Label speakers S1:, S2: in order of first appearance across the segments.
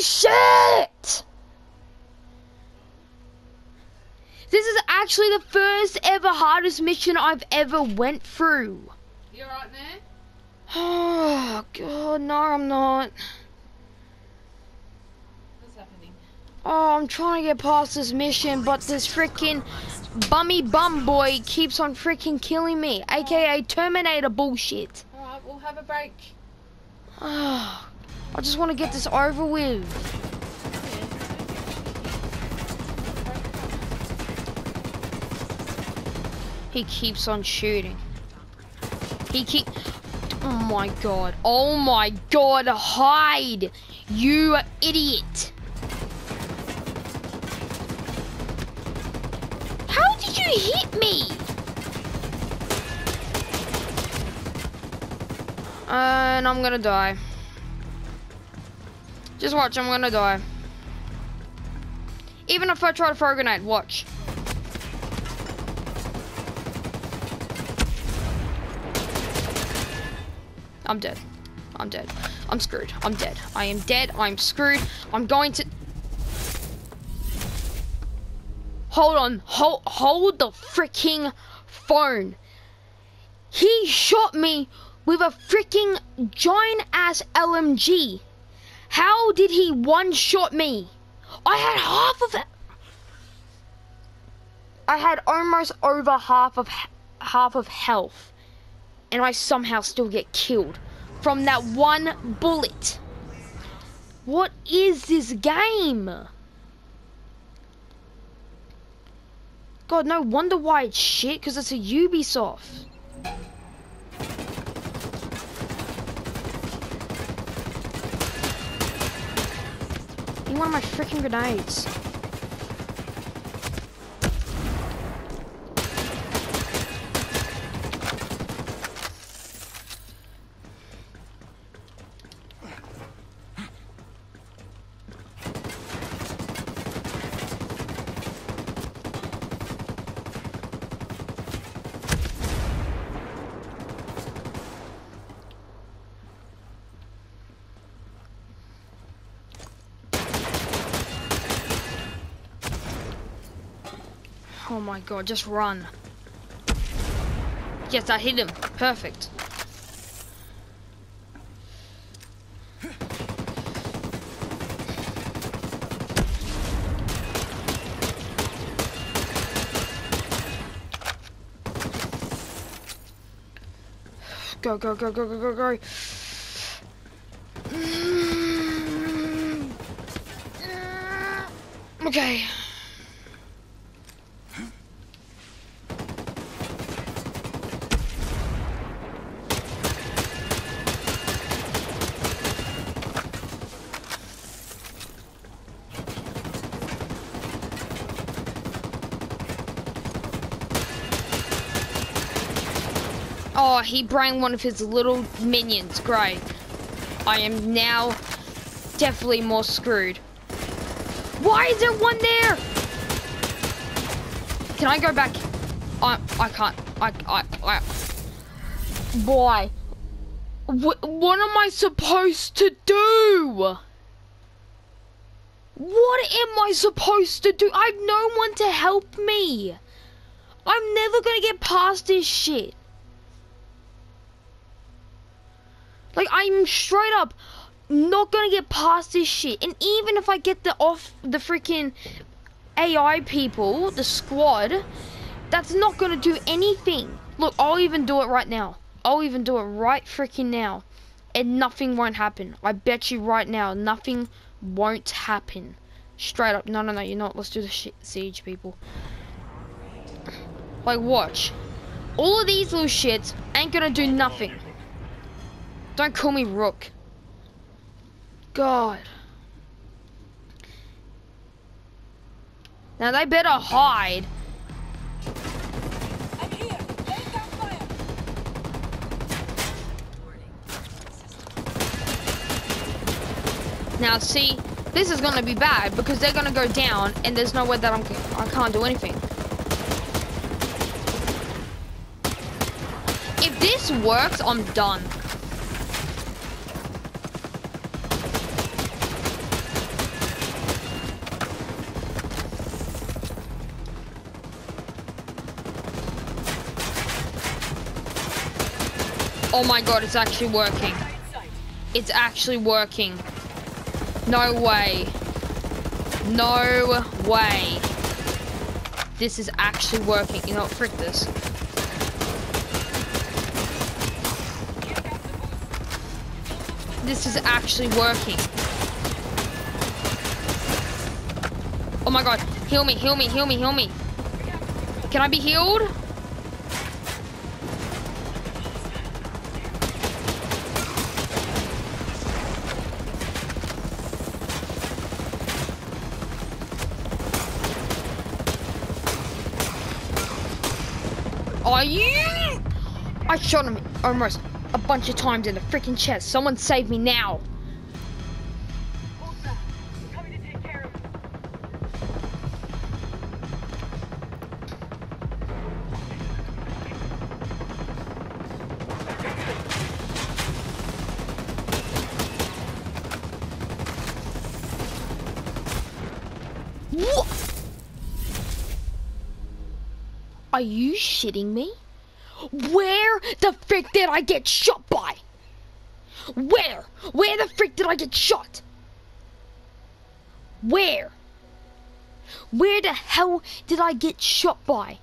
S1: Holy shit! This is actually the first ever hardest mission I've ever went through.
S2: You alright there?
S1: Oh god, no I'm not.
S2: What's happening?
S1: Oh, I'm trying to get past this mission, but this freaking bummy bum boy keeps on freaking killing me, aka Terminator bullshit.
S2: Alright, we'll have a break.
S1: Oh, I just want to get this over with. He keeps on shooting. He keep. Oh my god. Oh my god. Hide. You idiot. How did you hit me? And I'm gonna die. Just watch, I'm gonna die. Even if I try to throw a grenade, watch. I'm dead. I'm dead. I'm screwed. I'm dead. I am dead. I'm screwed. I'm going to... Hold on. Hold, hold the freaking phone. He shot me with a freaking giant ass LMG. How did he one shot me? I had half of it. I had almost over half of half of health, and I somehow still get killed from that one bullet. What is this game? God, no wonder why it's shit, because it's a Ubisoft. One of my freaking grenades. Oh my god, just run. Yes, I hit him. Perfect. Go, go, go, go, go, go, go. Mm. Okay. Oh, he brought one of his little minions. Great. I am now definitely more screwed. Why is there one there? Can I go back? I I can't. I I I. What what am I supposed to do? What am I supposed to do? I've no one to help me. I'm never gonna get past this shit. Like I'm straight up not gonna get past this shit. And even if I get the off the freaking AI people, the squad, that's not gonna do anything. Look, I'll even do it right now. I'll even do it right freaking now. And nothing won't happen. I bet you right now, nothing won't happen. Straight up. No, no, no, you're not. Let's do the shit siege, people. Like, watch. All of these little shits ain't gonna do nothing. Don't call me Rook. God. Now they better hide.
S3: I'm here. Take down fire.
S1: Now see, this is gonna be bad because they're gonna go down and there's no way that I'm I can't do anything. If this works, I'm done. Oh my god, it's actually working. It's actually working. No way. No way. This is actually working. You know what? Frick this. This is actually working. Oh my god. Heal me, heal me, heal me, heal me. Can I be healed? Are you? I shot him almost a bunch of times in the freaking chest. Someone save me now. Are you shitting me? Where the frick did I get shot by? Where? Where the frick did I get shot? Where? Where the hell did I get shot by?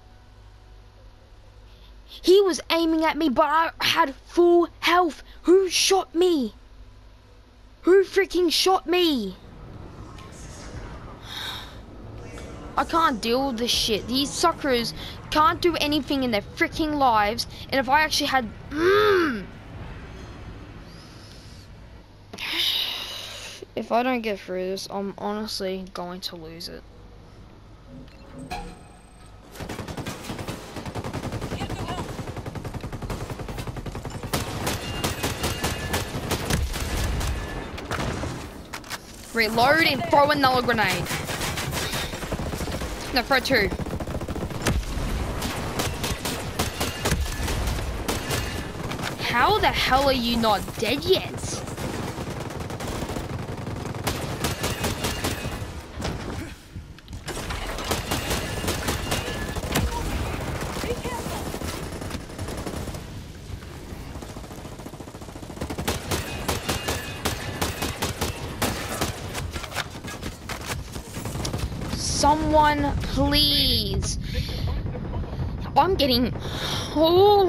S1: He was aiming at me, but I had full health. Who shot me? Who freaking shot me? I can't deal with this shit. These suckers can't do anything in their freaking lives. And if I actually had... Mm, if I don't get through this, I'm honestly going to lose it. Reload and throw another grenade. No, throw two. How the hell are you not dead yet? Someone, please. I'm getting. Oh.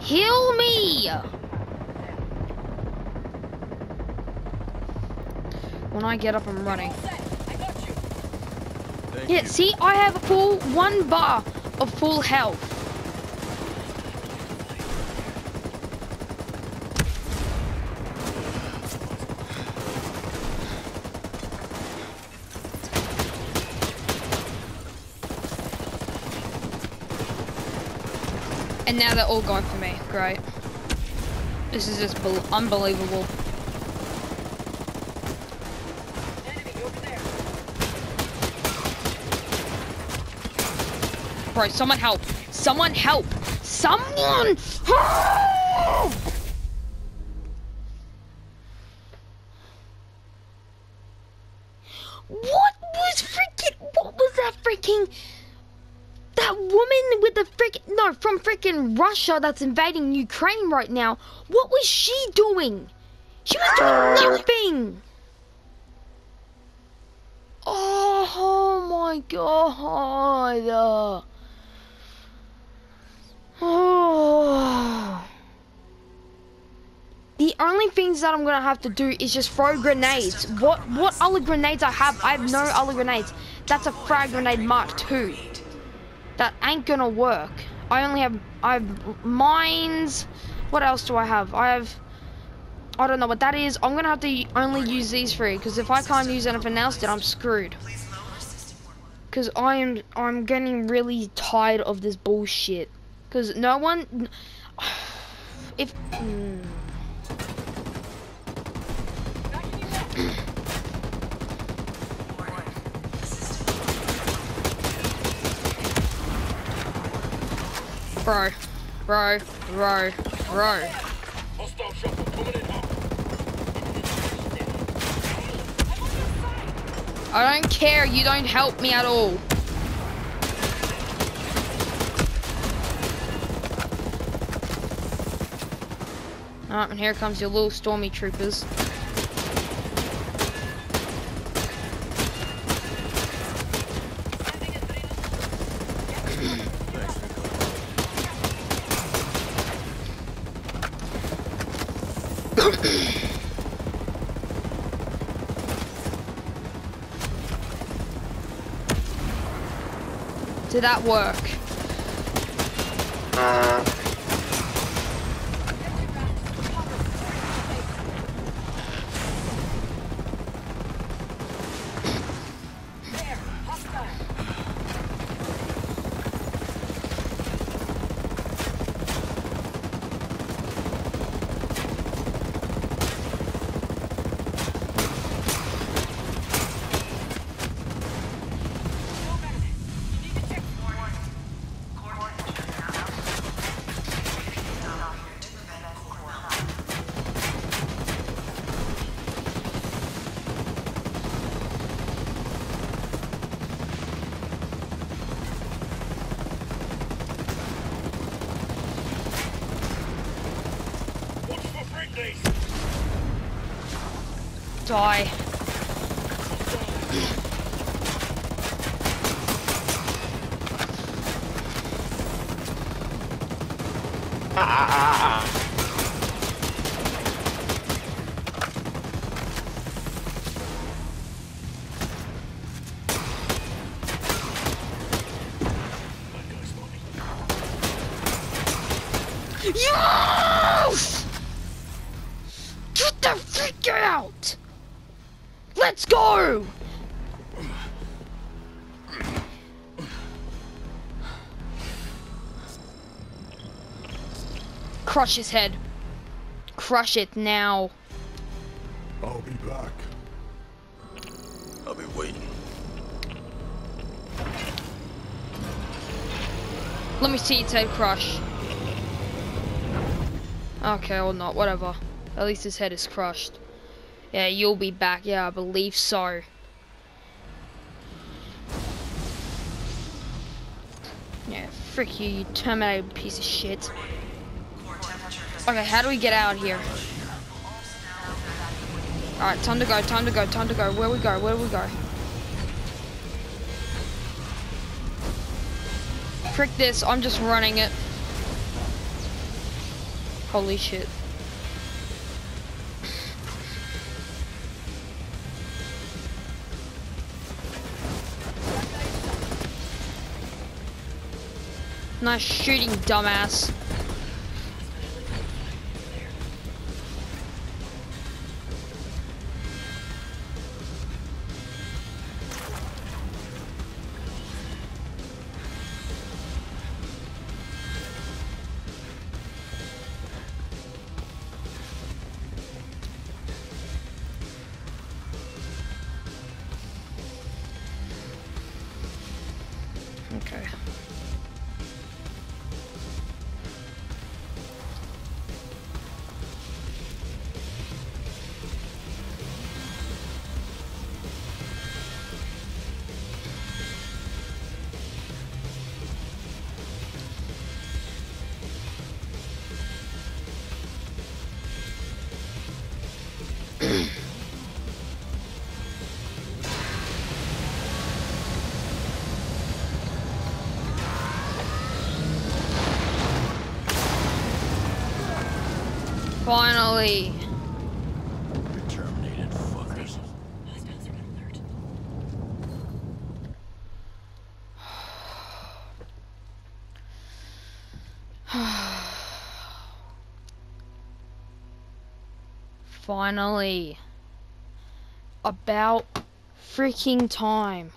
S1: Heal me! When I get up, I'm running.
S3: Set. I got you.
S4: Thank
S1: Yeah, see, I have a full one bar of full health. And now they're all going for me. Great. This is just bel- unbelievable. Bro, someone help. Someone help. Someone help! What was freaking, what was that freaking, woman with the freaking, no, from freaking Russia that's invading Ukraine right now, what was she doing? She was doing uh, nothing! Oh, my god. Oh. The only things that I'm gonna have to do is just throw grenades. What what other grenades I have? I have no other grenades. That's a frag grenade Mark II. That ain't gonna work. I only have I have mines. What else do I have? I have I don't know what that is. I'm gonna have to only use these three because if I can't use anything else, then I'm screwed. Cause I am I'm getting really tired of this bullshit. Cause no one, if. mm. Bro. Bro. Bro. Bro.
S4: Hostile shuffle coming in.
S1: I don't care, you don't help me at all. Alright, and here comes your little stormy troopers. Did that work?
S3: There,
S1: Die. Yes! Get the freak out! Let's go! Crush his head. Crush it now.
S4: I'll be back.
S5: I'll be waiting.
S1: Let me see its head crush. Okay, or not, whatever. At least his head is crushed. Yeah, you'll be back. Yeah, I believe so. Yeah, frick you, you terminated piece of shit. Okay, how do we get out here? Alright, time to go, time to go, time to go. Where we go, where do we go? Frick this, I'm just running it. Holy shit. Nice shooting, dumbass. Finally.
S5: Terminated fuckers.
S1: Finally. About freaking time.